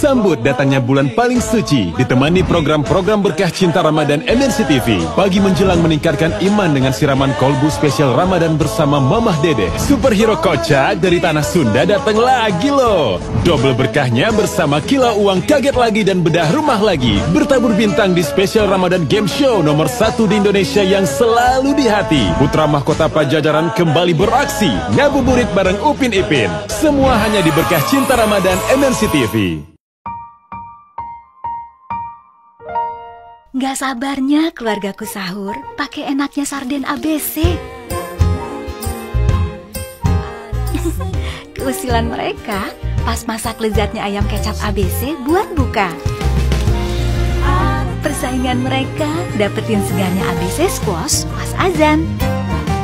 Sambut datangnya bulan paling suci, ditemani program-program berkah cinta Ramadan MNC TV. Pagi menjelang meningkatkan iman dengan siraman kolbu spesial Ramadan bersama Mamah Dede. Superhero kocak dari tanah Sunda datang lagi loh. Double berkahnya bersama Kila Uang Kaget Lagi dan Bedah Rumah Lagi. Bertabur bintang di spesial Ramadan Game Show nomor satu di Indonesia yang selalu di hati. Putra Mahkota Pajajaran kembali beraksi. Ngabuburit bareng Upin Ipin. Semua hanya di berkah cinta Ramadan MNC TV. Gak sabarnya keluargaku sahur pakai enaknya sarden ABC. Keusilan mereka pas masak lezatnya ayam kecap ABC buat buka. Persaingan mereka dapetin segarnya ABC squash pas azan.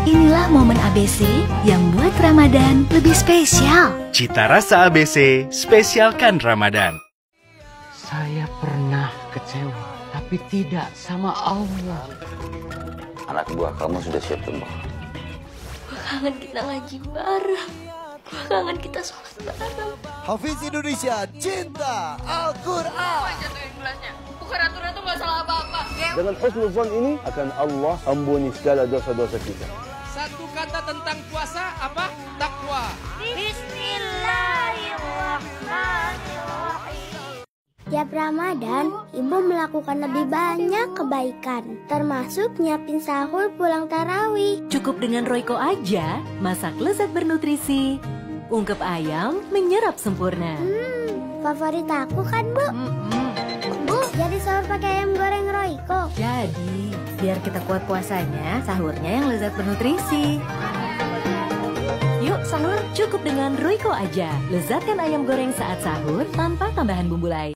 Inilah momen ABC yang buat Ramadan lebih spesial. Cita rasa ABC, spesialkan Ramadan. Saya pernah kecewa, tapi tidak sama Allah. Anak buah kamu sudah siap tumbang. Gue kangen kita ngaji bareng. Gue kangen kita sholat bareng. Hafiz Indonesia cinta Al-Quran. Jatuhin gelasnya. Bukan aturan tuh gak salah apa-apa. Dengan husnul zon ini akan Allah ampuni segala dosa-dosa kita. Satu kata tentang puasa apa? Takwa. Tiap Ramadan, ibu melakukan lebih banyak kebaikan, termasuk nyiapin sahur pulang tarawih. Cukup dengan Royco aja, masak lezat bernutrisi. Ungkep ayam menyerap sempurna. Hmm, favorit aku kan, Bu? Bu, jadi sahur pakai ayam goreng Royco. Jadi, biar kita kuat puasanya, sahurnya yang lezat bernutrisi. Yuk sahur cukup dengan Royco aja. Lezatkan ayam goreng saat sahur tanpa tambahan bumbu lain.